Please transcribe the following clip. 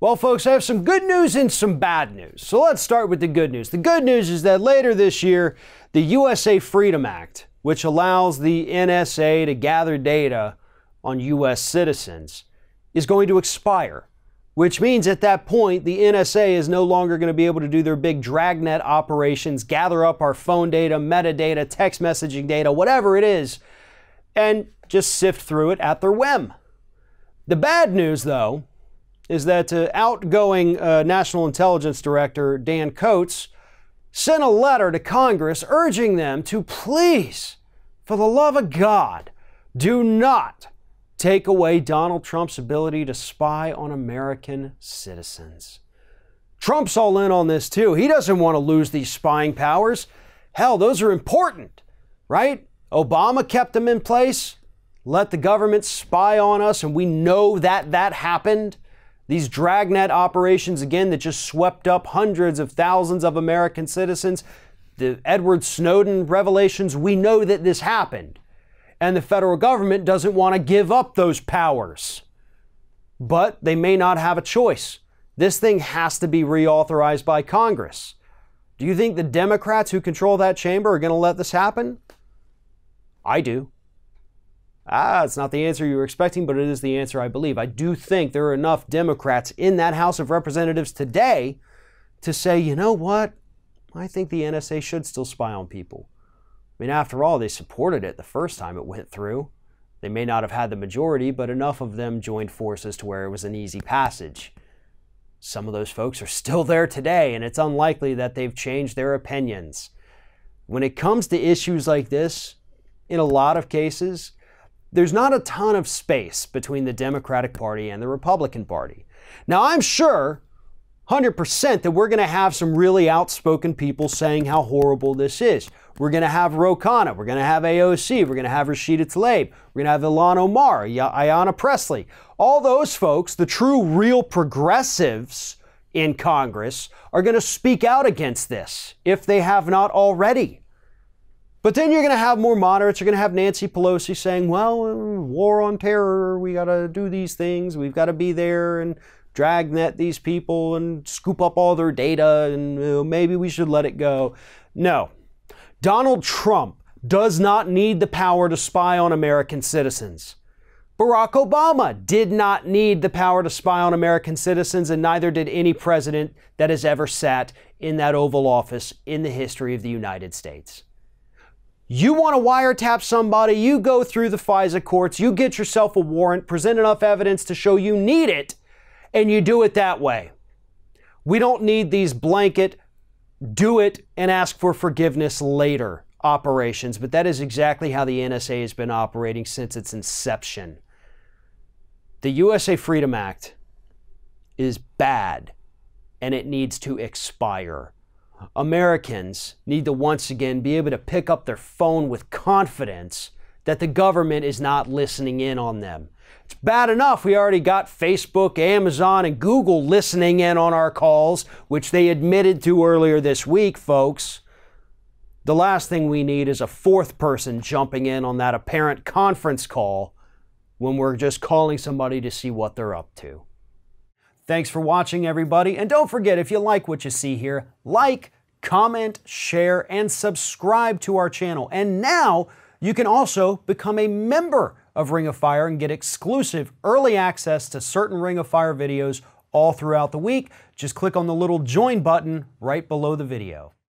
Well, folks, I have some good news and some bad news. So let's start with the good news. The good news is that later this year, the USA Freedom Act, which allows the NSA to gather data on U.S. citizens, is going to expire, which means at that point, the NSA is no longer going to be able to do their big dragnet operations, gather up our phone data, metadata, text messaging data, whatever it is, and just sift through it at their whim. The bad news, though, is that uh, outgoing uh, National Intelligence Director Dan Coats sent a letter to Congress urging them to please, for the love of God, do not take away Donald Trump's ability to spy on American citizens. Trump's all in on this too. He doesn't want to lose these spying powers. Hell, those are important, right? Obama kept them in place let the government spy on us, and we know that that happened. These dragnet operations, again, that just swept up hundreds of thousands of American citizens. The Edward Snowden revelations, we know that this happened. And the federal government doesn't want to give up those powers. But they may not have a choice. This thing has to be reauthorized by Congress. Do you think the Democrats who control that chamber are going to let this happen? I do. Ah, it's not the answer you were expecting, but it is the answer I believe. I do think there are enough Democrats in that House of Representatives today to say, you know what? I think the NSA should still spy on people. I mean, after all, they supported it the first time it went through. They may not have had the majority, but enough of them joined forces to where it was an easy passage. Some of those folks are still there today, and it's unlikely that they've changed their opinions. When it comes to issues like this, in a lot of cases, there's not a ton of space between the Democratic Party and the Republican Party. Now, I'm sure 100% that we're going to have some really outspoken people saying how horrible this is. We're going to have Ro Khanna. We're going to have AOC. We're going to have Rashida Tlaib. We're going to have Ilhan Omar, Ayanna Pressley. All those folks, the true, real progressives in Congress, are going to speak out against this if they have not already. But then you're going to have more moderates. You're going to have Nancy Pelosi saying, well, war on terror, we got to do these things. We've got to be there and dragnet these people and scoop up all their data and you know, maybe we should let it go. No. Donald Trump does not need the power to spy on American citizens. Barack Obama did not need the power to spy on American citizens, and neither did any president that has ever sat in that Oval Office in the history of the United States. You want to wiretap somebody, you go through the FISA courts, you get yourself a warrant, present enough evidence to show you need it, and you do it that way. We don't need these blanket, do it and ask for forgiveness later operations, but that is exactly how the NSA has been operating since its inception. The USA Freedom Act is bad and it needs to expire. Americans need to once again be able to pick up their phone with confidence that the government is not listening in on them. It's bad enough we already got Facebook, Amazon, and Google listening in on our calls, which they admitted to earlier this week, folks. The last thing we need is a fourth person jumping in on that apparent conference call when we're just calling somebody to see what they're up to. Thanks for watching, everybody. And don't forget, if you like what you see here, like, comment, share, and subscribe to our channel. And now you can also become a member of Ring of Fire and get exclusive early access to certain Ring of Fire videos all throughout the week. Just click on the little join button right below the video.